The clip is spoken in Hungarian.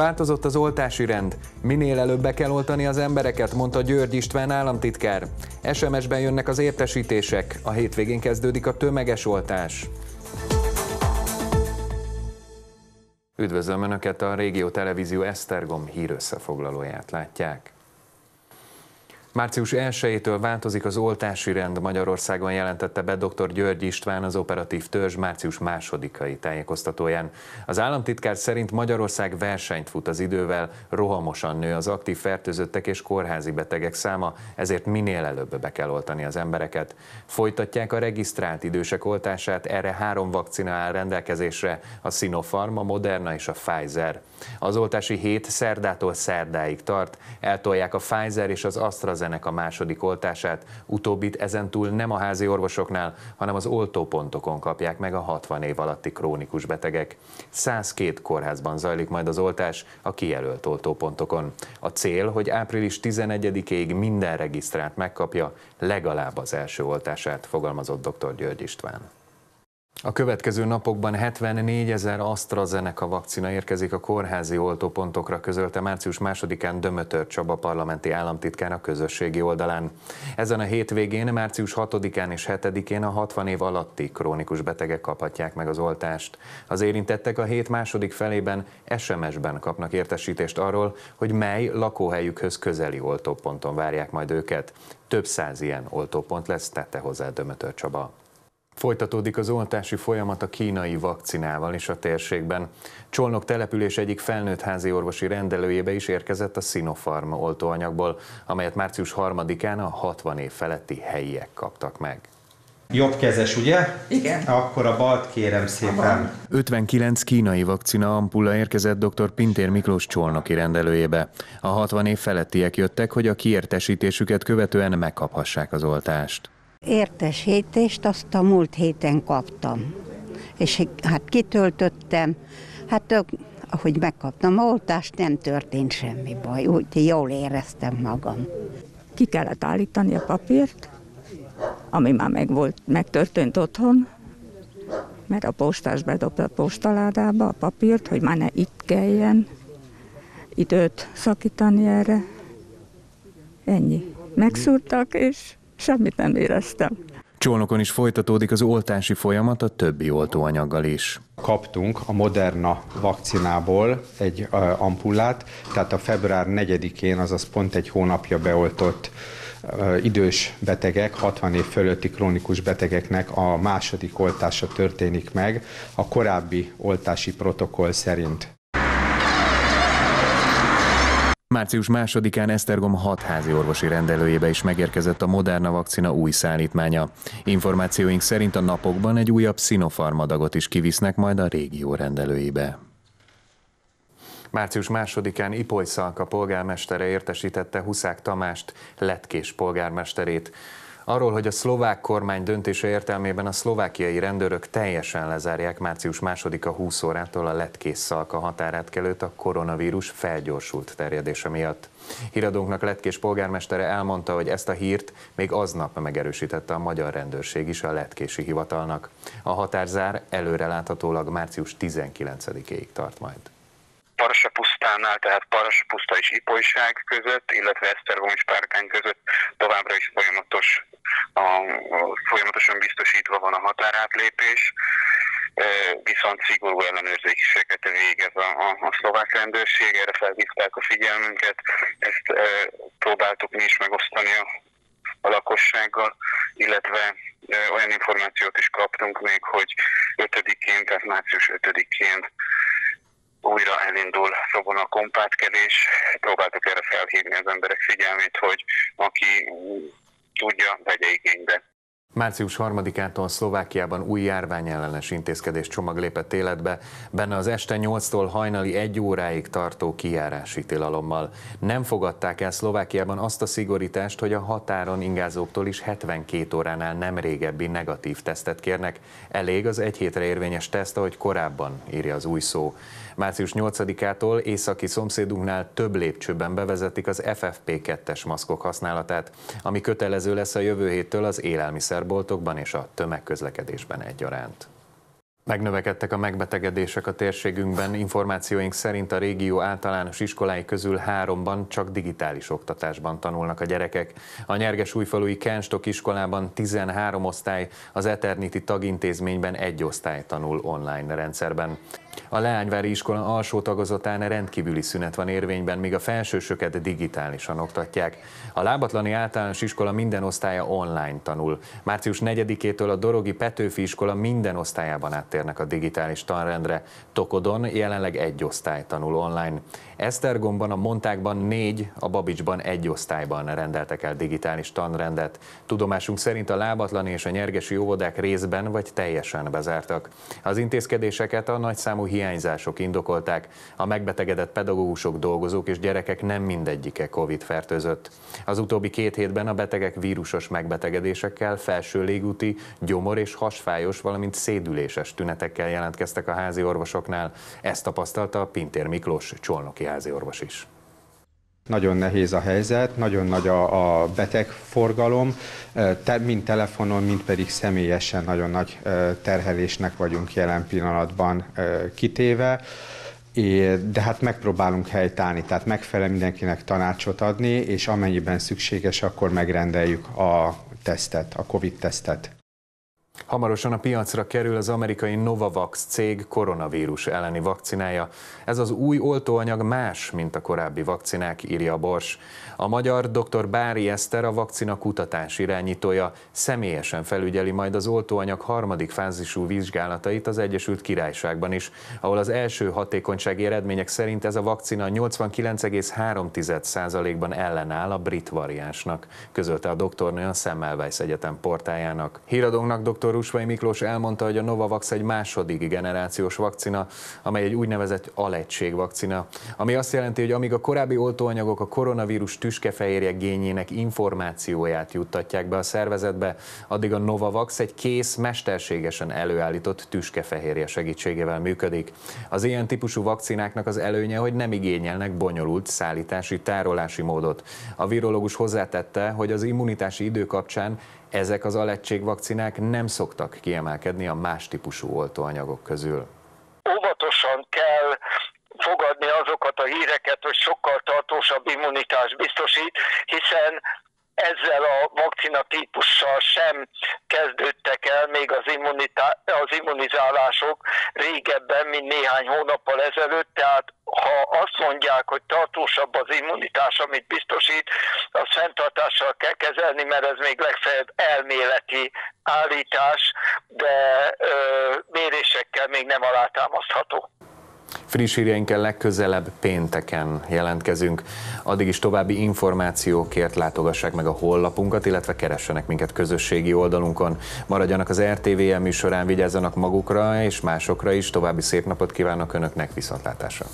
Változott az oltási rend. Minél előbb be kell oltani az embereket, mondta György István államtitkár. SMS-ben jönnek az értesítések. A hétvégén kezdődik a tömeges oltás. Üdvözlöm Önöket, a Régió Televízió Esztergom hírösszefoglalóját látják. Március 1-től változik az oltási rend Magyarországon, jelentette be dr. György István az operatív törzs március 2-ai tájékoztatóján. Az államtitkár szerint Magyarország versenyt fut az idővel, rohamosan nő az aktív fertőzöttek és kórházi betegek száma, ezért minél előbb be kell oltani az embereket. Folytatják a regisztrált idősek oltását, erre három vakcina áll rendelkezésre, a Sinopharm, a Moderna és a Pfizer. Az oltási hét szerdától szerdáig tart, eltolják a Pfizer és az AstraZeneca AstraZeneca második oltását, utóbbit ezentúl nem a házi orvosoknál, hanem az oltópontokon kapják meg a 60 év alatti krónikus betegek. 102 kórházban zajlik majd az oltás a kijelölt oltópontokon. A cél, hogy április 11-ig minden regisztrált megkapja legalább az első oltását, fogalmazott dr. György István. A következő napokban 74 ezer AstraZeneca vakcina érkezik a kórházi oltópontokra, közölte március 2-án Dömötör Csaba parlamenti államtitkán a közösségi oldalán. Ezen a hétvégén, március 6-án és 7-én a 60 év alatti krónikus betegek kaphatják meg az oltást. Az érintettek a hét második felében SMS-ben kapnak értesítést arról, hogy mely lakóhelyükhöz közeli oltóponton várják majd őket. Több száz ilyen oltópont lesz, tette hozzá Dömötör Csaba. Folytatódik az oltási folyamat a kínai vakcinával is a térségben. Csolnok település egyik felnőtt házi orvosi rendelőjébe is érkezett a Sinopharm oltóanyagból, amelyet március 3-án a 60 év feletti helyiek kaptak meg. Jobbkezes, ugye? Igen. Akkor a balt kérem szépen. 59 kínai vakcina ampulla érkezett dr. Pintér Miklós Csolnoki rendelőjébe. A 60 év felettiek jöttek, hogy a kiértesítésüket követően megkaphassák az oltást. Értesítést azt a múlt héten kaptam. És hát kitöltöttem, hát ahogy megkaptam a oltást, nem történt semmi baj, úgyhogy jól éreztem magam. Ki kellett állítani a papírt, ami már meg volt, megtörtént otthon, mert a postás bedobta a postaládába a papírt, hogy már ne itt kelljen időt szakítani erre. Ennyi. Megszúrtak, és semmit nem éreztem. Csolnokon is folytatódik az oltási folyamat a többi oltóanyaggal is. Kaptunk a Moderna vakcinából egy ampullát, tehát a február 4-én, azaz pont egy hónapja beoltott idős betegek, 60 év fölötti krónikus betegeknek a második oltása történik meg a korábbi oltási protokoll szerint. Március másodikán Esztergom hat házi orvosi rendelőjébe is megérkezett a Moderna vakcina új szállítmánya. Információink szerint a napokban egy újabb Sinopharm adagot is kivisznek majd a régió rendelőibe. Március másodikán Ipoly Szalka polgármestere értesítette Huszák Tamást, Letkés polgármesterét. Arról, hogy a szlovák kormány döntése értelmében a szlovákiai rendőrök teljesen lezárják március 2-a 20 órától a Letkész-Szalka határátkelőt a koronavírus felgyorsult terjedése miatt. Híradónknak Letkés polgármestere elmondta, hogy ezt a hírt még aznap megerősítette a magyar rendőrség is a Letkési hivatalnak. A határzár előreláthatólag március 19-ig tart majd. Parasapusztánál, tehát Parasapuszta és Ipolyság között, illetve Esztergom és Párkány között továbbra is folyamatos, a, folyamatosan biztosítva van a határátlépés, viszont szigorú ellenőrzéseket végez a, a, a szlovák rendőrség, erre felhívták a figyelmünket, ezt e, próbáltuk mi is megosztani a, a lakossággal, illetve e, olyan információt is kaptunk még, hogy 5-én, tehát március 5-én újra elindul szóval a kompátkedés. Próbáltuk erre felhívni az emberek figyelmét, hogy aki tudja, vegye igénybe. Március 3-ától Szlovákiában új járványellenes intézkedés csomag lépett életbe, benne az este 8-tól hajnali 1 óráig tartó kijárási tilalommal. Nem fogadták el Szlovákiában azt a szigorítást, hogy a határon ingázóktól is 72 óránál nem régebbi negatív tesztet kérnek. Elég az egy hétre érvényes teszt, ahogy korábban írja az új szó. Március 8-ától északi szomszédunknál több lépcsőben bevezetik az FFP2-es maszkok használatát, ami kötelező lesz a jövő héttől az élelmiszerboltokban és a tömegközlekedésben egyaránt. Megnövekedtek a megbetegedések a térségünkben. Információink szerint a régió általános iskolái közül háromban csak digitális oktatásban tanulnak a gyerekek. A Nyerges újfalui Kenstok iskolában 13 osztály, az Eternity tagintézményben egy osztály tanul online rendszerben. A Leányvári iskola alsó tagozatán rendkívüli szünet van érvényben, míg a felsősöket digitálisan oktatják. A Lábatlani általános iskola minden osztálya online tanul. Március 4-től a Dorogi Petőfi iskola minden osztályában áttérnek a digitális tanrendre. Tokodon jelenleg egy osztály tanul online. Esztergomban, a Montákban négy, a Babicsban egy osztályban rendeltek el digitális tanrendet. Tudomásunk szerint a lábatlani és a nyergesi óvodák részben vagy teljesen bezártak. Az intézkedéseket a nagyszámú hiányzások indokolták. A megbetegedett pedagógusok, dolgozók és gyerekek nem mindegyike Covid fertőzött. Az utóbbi két hétben a betegek vírusos megbetegedésekkel, felső légúti, gyomor és hasfájos, valamint szédüléses tünetekkel jelentkeztek a házi orvosoknál. Ezt tapasztalta Pintér Miklós Csolnoki házi orvos is. Nagyon nehéz a helyzet, nagyon nagy a, a betegforgalom, te, mind telefonon, mind pedig személyesen nagyon nagy terhelésnek vagyunk jelen pillanatban kitéve de hát megpróbálunk helytállni, tehát megfelel mindenkinek tanácsot adni, és amennyiben szükséges, akkor megrendeljük a tesztet, a COVID-tesztet. Hamarosan a piacra kerül az amerikai Novavax cég koronavírus elleni vakcinája. Ez az új oltóanyag más, mint a korábbi vakcinák, írja a Bors. A magyar dr. Bári Eszter, a vakcina kutatás irányítója személyesen felügyeli majd az oltóanyag harmadik fázisú vizsgálatait az Egyesült Királyságban is, ahol az első hatékonysági eredmények szerint ez a vakcina 89,3%-ban ellenáll a brit variánsnak, közölte a doktornő a Semmelweis Egyetem portájának. Híradónknak dr. Rusvai Miklós elmondta, hogy a Novavax egy második generációs vakcina, amely egy úgynevezett alegység vakcina, ami azt jelenti, hogy amíg a korábbi oltóanyagok a koronavírus tüskefehérje gényének információját juttatják be a szervezetbe, addig a Novavax egy kész, mesterségesen előállított tüskefehérje segítségével működik. Az ilyen típusú vakcináknak az előnye, hogy nem igényelnek bonyolult szállítási, tárolási módot. A virológus hozzátette, hogy az immunitási idő kapcsán ezek az vakcinák nem szoktak kiemelkedni a más típusú oltóanyagok közül. Óvatosan kell fogadni azokat a híreket, hogy sokkal tartósabb immunitás biztosít, hiszen ezzel a vakcina típussal sem kezdődtek el még az, az immunizálások régebben, mint néhány hónappal ezelőtt, tehát ha azt mondják, hogy tartósabb az immunitás, amit biztosít, azt fenntartással kell kezelni, mert ez még legfeljebb elméleti állítás, de ö, mérésekkel még nem alátámasztható. Friss hírjeinkkel legközelebb pénteken jelentkezünk. Addig is további információkért látogassák meg a honlapunkat, illetve keressenek minket közösségi oldalunkon. Maradjanak az RTVM műsorán, vigyázzanak magukra és másokra is. További szép napot kívánok Önöknek, viszontlátásra!